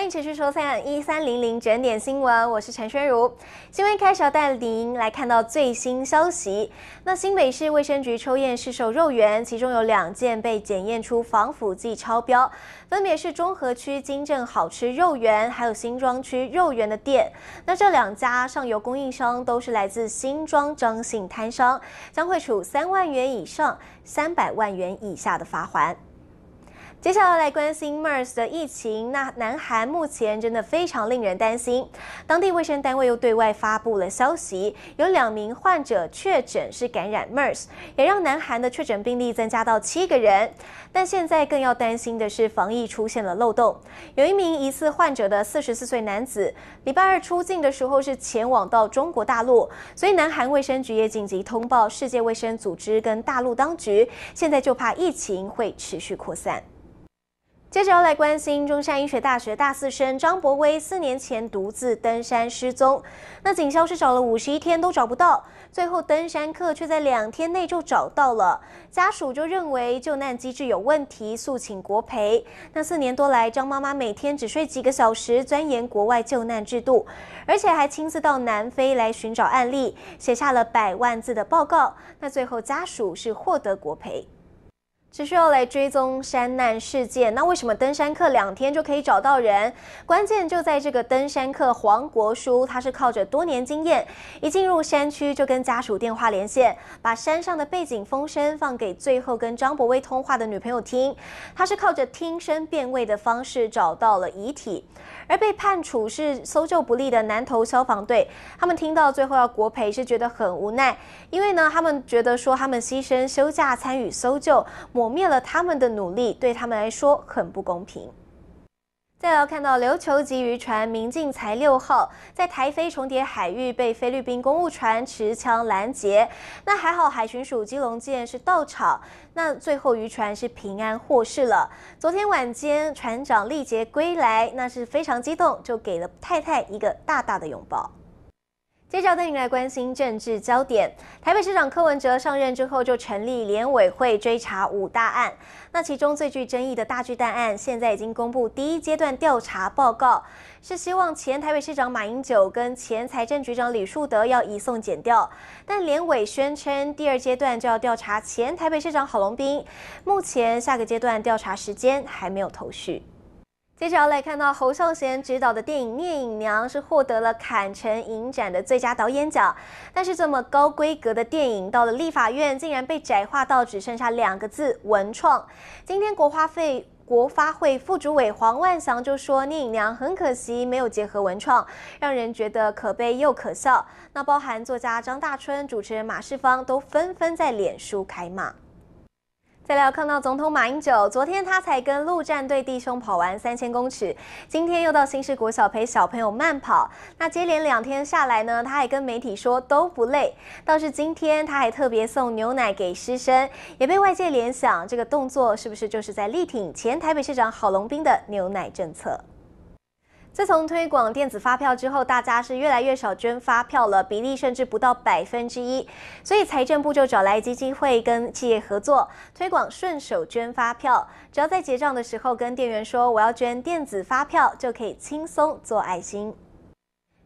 欢迎持续收看一三零零整点新闻，我是陈宣如。新闻开始要带您来看到最新消息。那新北市卫生局抽验市售肉圆，其中有两件被检验出防腐剂超标，分别是中和区金正好吃肉圆，还有新庄区肉圆的店。那这两家上游供应商都是来自新庄张姓摊商，将会处三万元以上三百万元以下的罚款。接下来来关心 MERS 的疫情。那南韩目前真的非常令人担心，当地卫生单位又对外发布了消息，有两名患者确诊是感染 MERS，也让南韩的确诊病例增加到七个人。但现在更要担心的是防疫出现了漏洞。有一名疑似患者的四十四岁男子，礼拜二出境的时候是前往到中国大陆，所以南韩卫生局也紧急通报世界卫生组织跟大陆当局，现在就怕疫情会持续扩散。接着要来关心中山医学大学大四生张博威四年前独自登山失踪，那警消是找了五十一天都找不到，最后登山客却在两天内就找到了，家属就认为救难机制有问题，诉请国赔。那四年多来，张妈妈每天只睡几个小时，钻研国外救难制度，而且还亲自到南非来寻找案例，写下了百万字的报告。那最后家属是获得国赔。只需要来追踪山难事件，那为什么登山客两天就可以找到人？关键就在这个登山客黄国书，他是靠着多年经验，一进入山区就跟家属电话连线，把山上的背景风声放给最后跟张博威通话的女朋友听。他是靠着听声辨位的方式找到了遗体，而被判处是搜救不力的南投消防队，他们听到最后要国赔是觉得很无奈，因为呢，他们觉得说他们牺牲休假参与搜救。抹灭了他们的努力，对他们来说很不公平。再来看到琉球级渔船“明镜才六号”在台菲重叠海域被菲律宾公务船持枪拦截，那还好海巡署基隆舰是到场，那最后渔船是平安获释了。昨天晚间船长历劫归来，那是非常激动，就给了太太一个大大的拥抱。接着带您来关心政治焦点。台北市长柯文哲上任之后，就成立联委会追查五大案。那其中最具争议的大巨蛋案，现在已经公布第一阶段调查报告，是希望前台北市长马英九跟前财政局长李树德要移送检调。但联委宣称，第二阶段就要调查前台北市长郝龙斌。目前下个阶段调查时间还没有头绪。接着要来看到侯孝贤执导的电影《聂隐娘》是获得了坎城影展的最佳导演奖，但是这么高规格的电影到了立法院，竟然被窄化到只剩下两个字“文创”。今天国花费国发会副主委黄万祥就说，《聂隐娘》很可惜没有结合文创，让人觉得可悲又可笑。那包含作家张大春、主持人马世芳都纷纷在脸书开骂。再来看到总统马英九，昨天他才跟陆战队弟兄跑完三千公尺，今天又到新市国小陪小朋友慢跑。那接连两天下来呢，他还跟媒体说都不累。倒是今天他还特别送牛奶给师生，也被外界联想，这个动作是不是就是在力挺前台北市长郝龙斌的牛奶政策？自从推广电子发票之后，大家是越来越少捐发票了，比例甚至不到百分之一。所以财政部就找来基金会跟企业合作，推广顺手捐发票。只要在结账的时候跟店员说我要捐电子发票，就可以轻松做爱心。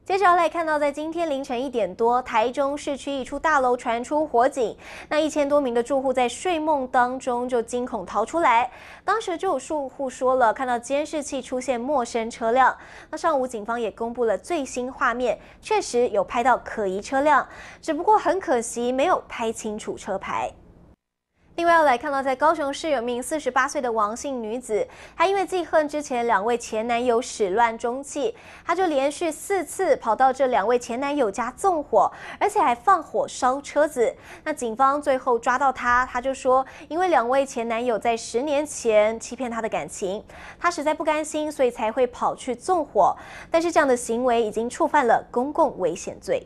接着来看到，在今天凌晨一点多，台中市区一处大楼传出火警，那一千多名的住户在睡梦当中就惊恐逃出来。当时就有住户说了，看到监视器出现陌生车辆。那上午警方也公布了最新画面，确实有拍到可疑车辆，只不过很可惜没有拍清楚车牌。另外要来看到，在高雄市有名四十八岁的王姓女子，她因为记恨之前两位前男友始乱终弃，她就连续四次跑到这两位前男友家纵火，而且还放火烧车子。那警方最后抓到她，她就说，因为两位前男友在十年前欺骗她的感情，她实在不甘心，所以才会跑去纵火。但是这样的行为已经触犯了公共危险罪。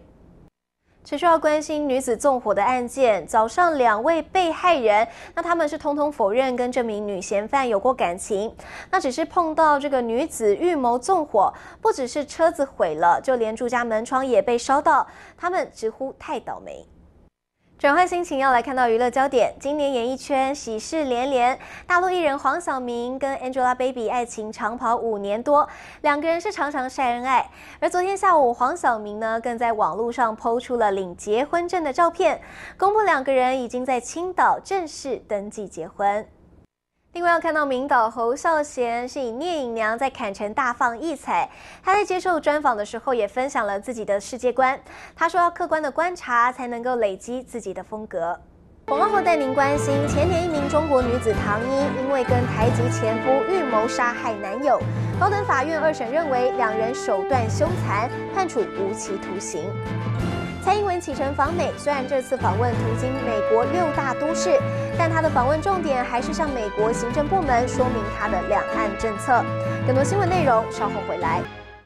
谁需要关心女子纵火的案件。早上两位被害人，那他们是通通否认跟这名女嫌犯有过感情。那只是碰到这个女子预谋纵火，不只是车子毁了，就连住家门窗也被烧到。他们直呼太倒霉。转换心情，要来看到娱乐焦点。今年演艺圈喜事连连，大陆艺人黄晓明跟 Angelababy 爱情长跑五年多，两个人是常常晒恩爱。而昨天下午，黄晓明呢更在网络上抛出了领结婚证的照片，公布两个人已经在青岛正式登记结婚。另外要看到名导侯孝贤是以聂隐娘在坎城大放异彩，他在接受专访的时候也分享了自己的世界观。他说要客观的观察才能够累积自己的风格。广告后带您关心，前年一名中国女子唐英因为跟台籍前夫预谋杀害男友，高等法院二审认为两人手段凶残，判处无期徒刑。蔡英文启程访美，虽然这次访问途经美国六大都市，但他的访问重点还是向美国行政部门说明他的两岸政策。更多新闻内容稍后回来。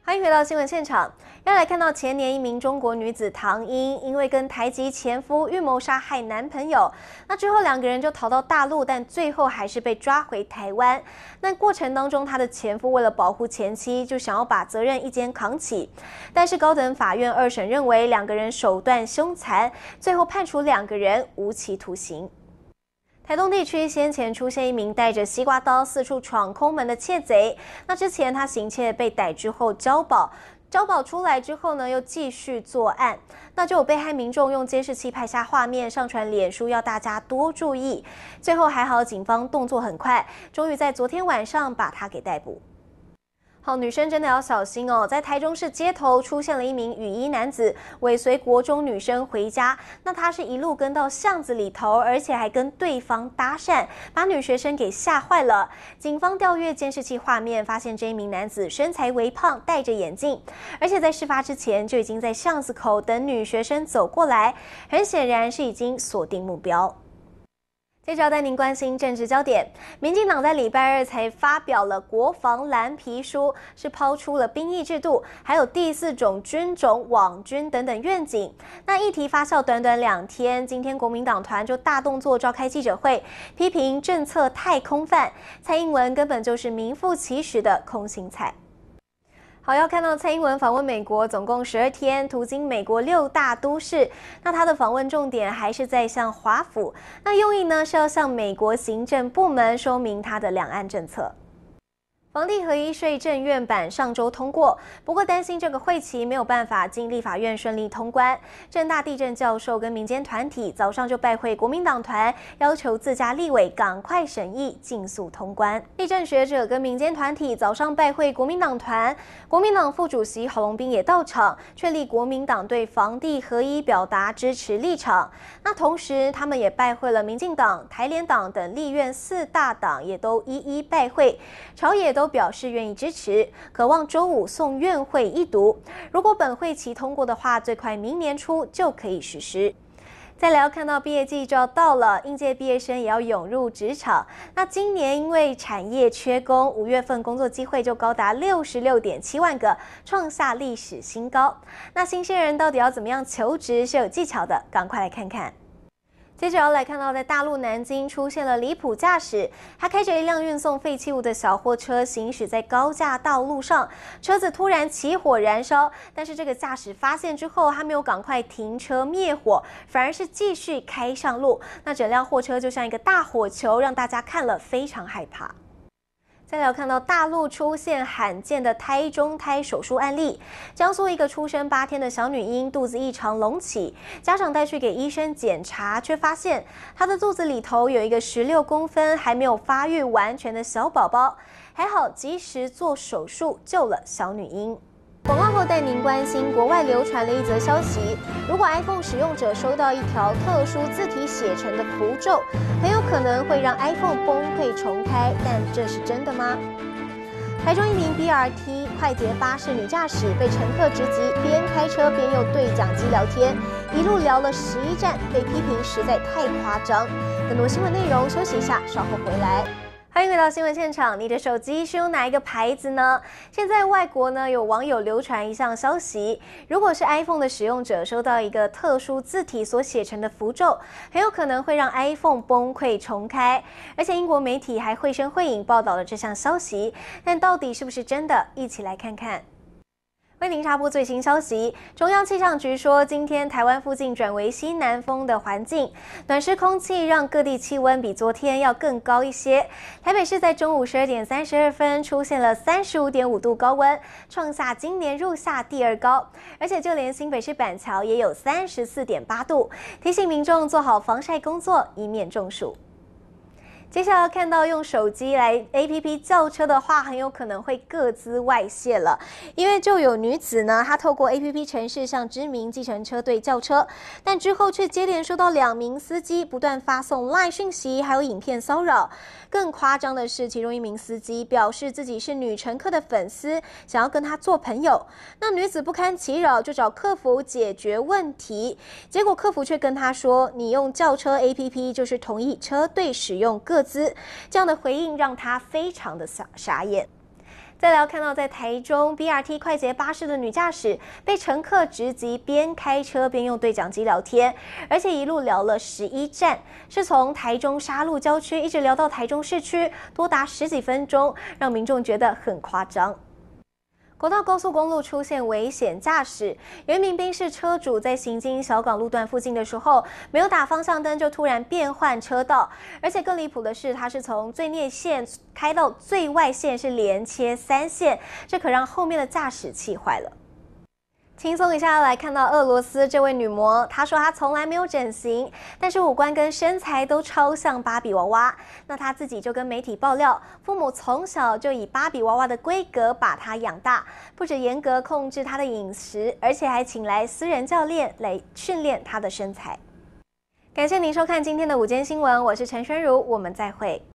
欢迎回到新闻现场。要来看到前年一名中国女子唐英，因为跟台籍前夫预谋杀害男朋友，那之后两个人就逃到大陆，但最后还是被抓回台湾。那过程当中，她的前夫为了保护前妻，就想要把责任一肩扛起。但是高等法院二审认为两个人手段凶残，最后判处两个人无期徒刑。台东地区先前出现一名带着西瓜刀四处闯空门的窃贼。那之前他行窃被逮之后交保，交保出来之后呢，又继续作案。那就有被害民众用监视器拍下画面，上传脸书，要大家多注意。最后还好，警方动作很快，终于在昨天晚上把他给逮捕。好，女生真的要小心哦！在台中市街头出现了一名雨衣男子，尾随国中女生回家。那他是一路跟到巷子里头，而且还跟对方搭讪，把女学生给吓坏了。警方调阅监视器画面，发现这一名男子身材微胖，戴着眼镜，而且在事发之前就已经在巷子口等女学生走过来，很显然是已经锁定目标。接着要带您关心政治焦点，民进党在礼拜二才发表了国防蓝皮书，是抛出了兵役制度，还有第四种军种网军等等愿景。那议题发酵短短两天，今天国民党团就大动作召开记者会，批评政策太空泛，蔡英文根本就是名副其实的空心菜。好，要看到蔡英文访问美国，总共十二天，途经美国六大都市。那他的访问重点还是在向华府，那用意呢是要向美国行政部门说明他的两岸政策。房地合一税政院版上周通过，不过担心这个会期没有办法进立法院顺利通关。正大地震教授跟民间团体早上就拜会国民党团，要求自家立委赶快审议，尽速通关。地震学者跟民间团体早上拜会国民党团，国民党副主席郝龙斌也到场，确立国民党对房地合一表达支持立场。那同时，他们也拜会了民进党、台联党等立院四大党，也都一一拜会，朝野都。都表示愿意支持，渴望周五送院会一读。如果本会期通过的话，最快明年初就可以实施。再来要看到毕业季就要到了，应届毕业生也要涌入职场。那今年因为产业缺工，五月份工作机会就高达六十六点七万个，创下历史新高。那新鲜人到底要怎么样求职是有技巧的？赶快来看看。接着要来看到，在大陆南京出现了离谱驾驶，他开着一辆运送废弃物的小货车行驶在高架道路上，车子突然起火燃烧，但是这个驾驶发现之后，他没有赶快停车灭火，反而是继续开上路，那整辆货车就像一个大火球，让大家看了非常害怕。再来看到大陆出现罕见的胎中胎手术案例，江苏一个出生八天的小女婴肚子异常隆起，家长带去给医生检查，却发现她的肚子里头有一个十六公分还没有发育完全的小宝宝，还好及时做手术救了小女婴。广告后带您关心国外流传了一则消息：如果 iPhone 使用者收到一条特殊字体写成的符咒，可能会让 iPhone 崩溃重开。但这是真的吗？台中一名 BRT 快捷巴士女驾驶被乘客直击，边开车边用对讲机聊天，一路聊了十一站，被批评实在太夸张。更多新闻内容，休息一下，稍后回来。欢迎回到新闻现场。你的手机是用哪一个牌子呢？现在外国呢有网友流传一项消息，如果是 iPhone 的使用者收到一个特殊字体所写成的符咒，很有可能会让 iPhone 崩溃重开。而且英国媒体还绘声绘影报道了这项消息，但到底是不是真的？一起来看看。为您插播最新消息。中央气象局说，今天台湾附近转为西南风的环境，暖湿空气让各地气温比昨天要更高一些。台北市在中午十二点三十二分出现了三十五点五度高温，创下今年入夏第二高。而且就连新北市板桥也有三十四点八度，提醒民众做好防晒工作，以免中暑。接下来看到用手机来 A P P 叫车的话，很有可能会各自外泄了。因为就有女子呢，她透过 A P P 程式向知名计程车队叫车，但之后却接连收到两名司机不断发送赖讯息，还有影片骚扰。更夸张的是，其中一名司机表示自己是女乘客的粉丝，想要跟她做朋友。那女子不堪其扰，就找客服解决问题。结果客服却跟她说：“你用叫车 A P P 就是同意车队使用各。”资这样的回应让他非常的傻傻眼。再来看到在台中 BRT 快捷巴士的女驾驶被乘客直击，边开车边用对讲机聊天，而且一路聊了十一站，是从台中沙鹿郊区一直聊到台中市区，多达十几分钟，让民众觉得很夸张。国道高速公路出现危险驾驶，有一名宾士车主在行经小港路段附近的时候，没有打方向灯，就突然变换车道，而且更离谱的是，他是从最内线开到最外线，是连切三线，这可让后面的驾驶气坏了。轻松一下来看到俄罗斯这位女模，她说她从来没有整形，但是五官跟身材都超像芭比娃娃。那她自己就跟媒体爆料，父母从小就以芭比娃娃的规格把她养大，不止严格控制她的饮食，而且还请来私人教练来训练她的身材。感谢您收看今天的午间新闻，我是陈宣如，我们再会。